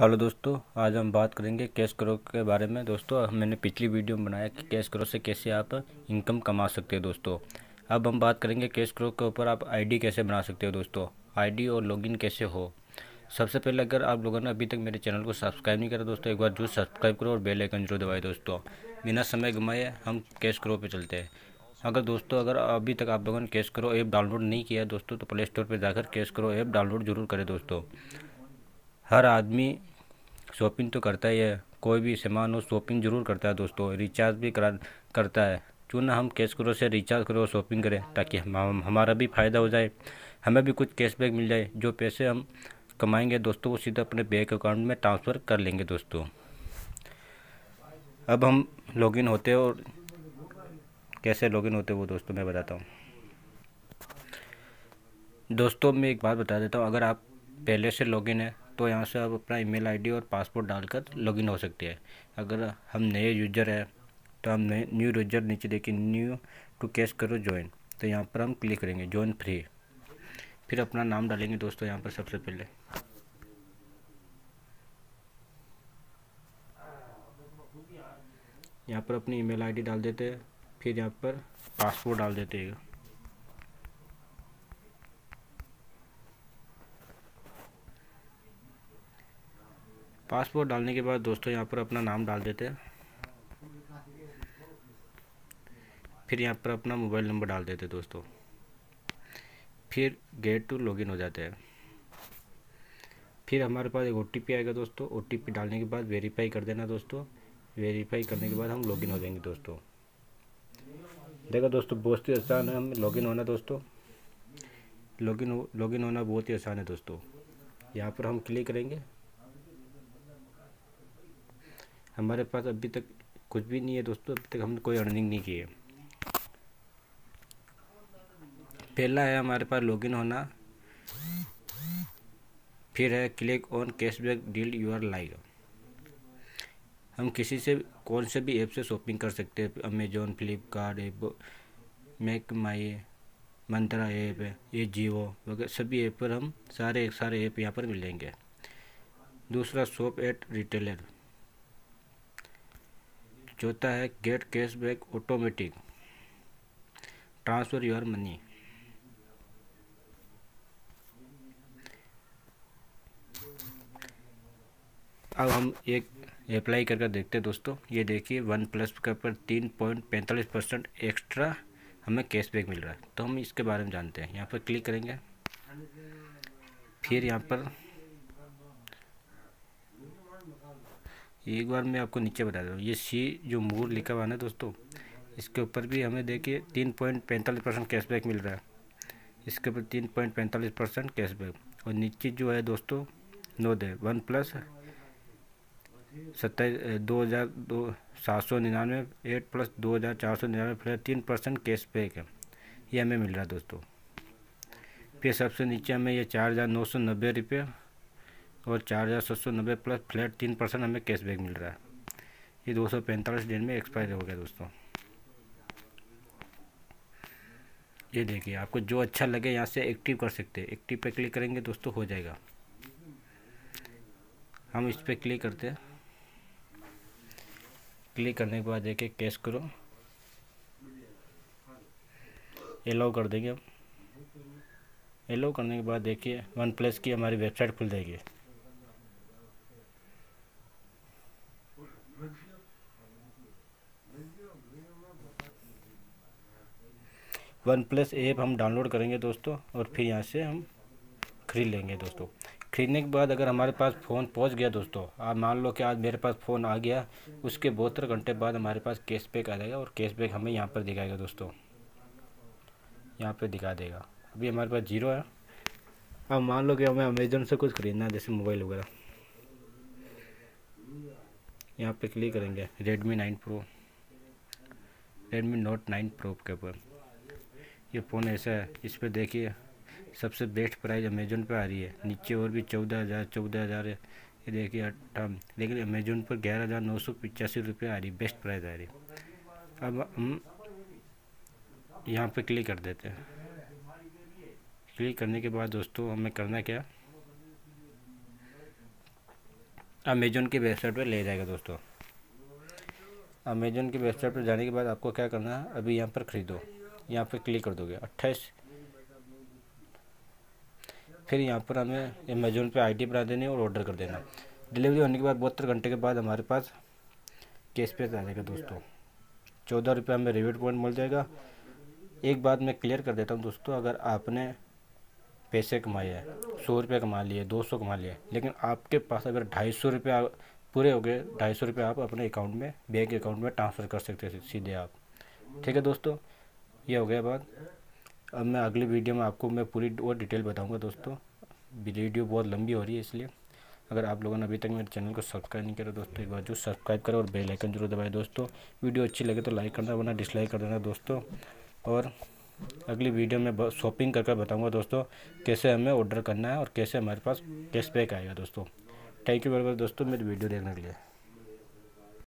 Hello दोस्तों, आज हम बात करेंगे कैश क्रो के बारे में। दोस्तों, मैंने पिछली वीडियो में बनाया कि कैश करो से कैसे आप इनकम कमा सकते हो दोस्तों। अब हम बात करेंगे कैश क्रो के ऊपर आप आईडी कैसे बना सकते हो दोस्तों, आईडी और लॉगिन कैसे हो। सबसे पहले अगर आप लोगों ने अभी तक मेरे चैनल को सब्सक्राइब नहीं करा दोस्तों, एक बार ज़रूर सब्सक्राइब करो और बेल आइकन ज़रूर दबाए दोस्तों। बिना समय गमाए हम कैश क्रो पर चलते हैं। अगर दोस्तों, अगर अभी तक आप लोगों ने कैश करो ऐप डाउनलोड नहीं किया दोस्तों तो प्ले स्टोर पर जाकर कैश करो ऐप डाउनलोड ज़रूर करें दोस्तों। हर आदमी शॉपिंग तो करता ही है। कोई भी सामान हो, शॉपिंग ज़रूर करता है दोस्तों। रिचार्ज भी करा, करता है। क्यों ना हम कैश करो से रिचार्ज करो, शॉपिंग करें, ताकि हम हमारा भी फ़ायदा हो जाए। हमें भी कुछ कैशबैक मिल जाए। जो पैसे हम कमाएँगे दोस्तों, वो सीधा अपने बैंक अकाउंट में ट्रांसफ़र कर लेंगे दोस्तों। अब हम लॉगिन होते और कैसे लॉगिन होते वो दोस्तों मैं बताता हूँ। दोस्तों मैं एक बात बता देता हूँ। अगर आप पहले से लॉगिन है तो यहाँ से आप अपना ईमेल आईडी और पासपोर्ट डालकर लॉगिन हो सकते हैं। अगर हम नए यूज़र हैं तो हम नए, न्यू यूज़र नीचे देखिए, न्यू टू कैश करो ज्वाइन तो यहाँ पर हम क्लिक करेंगे ज्वाइन फ्री फिर अपना नाम डालेंगे दोस्तों यहाँ पर सबसे पहले। यहाँ पर अपनी ईमेल आईडी डाल देते हैं, फिर यहाँ पर पासपोर्ट डाल देते हैं। पासपोर्ट डालने के बाद दोस्तों यहाँ पर अपना नाम डाल देते हैं। फिर यहाँ पर अपना मोबाइल नंबर डाल देते हैं दोस्तों। फिर गेट टू लॉगिन हो जाते हैं। फिर हमारे पास एक ओटीपी आएगा दोस्तों। ओटीपी डालने के बाद वेरीफाई कर देना दोस्तों। वेरीफाई करने के बाद हम लॉगिन हो जाएँगे दोस्तों। देखो दोस्तों, बहुत ही आसान है। हम लॉगिन होना दोस्तों। लॉगिन हो लॉगिन होना बहुत ही आसान है दोस्तों। यहाँ पर हम क्लिक करेंगे। हमारे पास अभी तक कुछ भी नहीं है दोस्तों, अभी तक हमने कोई अर्निंग नहीं की है। पहला है हमारे पास लॉगिन होना, फिर है click on cashback deal you are like हम किसी से, कौन से भी ऐप से शॉपिंग कर सकते हैं Amazon Flipkart app make my Myntra app ये जियो वगैरह सभी ऐप पर हम सारे सारे ऐप यहाँ पर मिलेंगे दूसरा शॉप एट रिटेलर चौथा है get cash back automatic transfer your money अब हम एक अप्लाई करके देखते हैं दोस्तों। ये देखिए वन प्लस के ऊपर तीन पॉइंट पैंतालीस परसेंट एक्स्ट्रा हमें कैशबैक मिल रहा है। तो हम इसके बारे में जानते हैं। यहाँ पर क्लिक करेंगे। फिर यहाँ पर एक बार मैं आपको नीचे बता दूँ ये सी जो मूर लिखा हुआ है ना दोस्तों, इसके ऊपर भी हमें देखिए तीन पॉइंट पैंतालीस परसेंट कैशबैक मिल रहा है। इसके ऊपर तीन पॉइंट पैंतालीस परसेंट कैशबैक और नीचे जो है दोस्तों नो दे वन प्लस सत्ताईस, दो हज़ार दो, सात सौ निन्यानवे, एट प्लस दो हज़ार चार सौ निन्यानवे प्लस तीन परसेंट कैशबैक है। ये हमें मिल रहा है दोस्तों। फिर सबसे नीचे हमें ये चार हज़ार नौ सौ नब्बे रुपये और चार हज़ार सात सौ नब्बे प्लस फ्लैट तीन परसेंट हमें कैशबैक मिल रहा है। ये दो सौ पैंतालीस दिन में एक्सपायर हो गया दोस्तों। ये देखिए, आपको जो अच्छा लगे यहाँ से एक्टिव कर सकते हैं। एक्टिव पे क्लिक करेंगे दोस्तों, हो जाएगा। हम इस पर क्लिक करते हैं। क्लिक करने के बाद देखिए, कैश करो। एलाउ कर देंगे हम। एलाउ करने के बाद देखिए, वन प्लस की हमारी वेबसाइट खुल जाएगी। वन प्लस ऐप हम डाउनलोड करेंगे दोस्तों, और फिर यहाँ से हम खरीद लेंगे दोस्तों। खरीदने के बाद अगर हमारे पास फ़ोन पहुँच गया दोस्तों, आप मान लो कि आज मेरे पास फ़ोन आ गया, उसके बहत्तर घंटे बाद हमारे पास कैशबैक आ जाएगा, और कैशबैक हमें यहाँ पर दिखाएगा दोस्तों। यहाँ पर दिखा देगा। अभी हमारे पास ज़ीरो है। अब मान लो कि हमें अमेज़ोन से कुछ ख़रीदना है, जैसे मोबाइल वगैरह। यहाँ पे क्लिक करेंगे Redmi nine pro Redmi note nine pro के ऊपर। ये फ़ोन ऐसा है, इस पर देखिए, सबसे बेस्ट प्राइस अमेजोन पर आ रही है। नीचे और भी चौदह हज़ार चौदह हज़ार ये देखिए अट्ठावन लेकिन अमेजोन पर ग्यारह हज़ार नौ सौ पचासी रुपये आ रही बेस्ट प्राइस आ रही। अब हम यहाँ पे क्लिक कर देते हैं। क्लिक करने के बाद दोस्तों, हमें करना क्या? अमेजोन की वेबसाइट पर ले जाएगा दोस्तों। अमेजोन की वेबसाइट पर जाने के बाद आपको क्या करना है? अभी यहाँ पर ख़रीदो। यहाँ पर क्लिक कर दोगे, अट्ठाईस। फिर यहाँ पर हमें अमेजोन पे आईडी बना देनी और ऑर्डर कर देना डिलीवरी होने के बाद बहत्तर घंटे के बाद हमारे पास कैश पे आ जाएगा दोस्तों। चौदह रुपये हमें रिवेट पॉइंट मिल जाएगा। एक बात मैं क्लियर कर देता हूँ दोस्तों, अगर आपने पैसे कमाए हैं, सौ रुपये कमा लिए, दो सौ कमा लिए, लेकिन आपके पास अगर ढाई सौ रुपये पूरे हो गए, ढाई सौ रुपये आप अपने अकाउंट में बैंक अकाउंट में ट्रांसफ़र कर सकते हैं, सीधे आप। ठीक है दोस्तों? ये हो गया बात। अब मैं अगली वीडियो में आपको मैं पूरी और डिटेल बताऊँगा दोस्तों। वीडियो बहुत लंबी हो रही है इसलिए। अगर आप लोगों ने अभी तक मेरे चैनल को सब्सक्राइब नहीं किया दोस्तों, एक बार जो सब्सक्राइब करो और बेल आइकन ज़रूर दबाए। दोस्तों, वीडियो अच्छी लगे तो लाइक करना वरना डिसलाइक कर देना दोस्तों। और अगली वीडियो में शॉपिंग करके बताऊँगा दोस्तों, कैसे हमें ऑर्डर करना है और कैसे हमारे पास कैशबैक आएगा दोस्तों। थैंक यू वेरी मच दोस्तों मेरी वीडियो देखने के लिए।